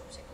los.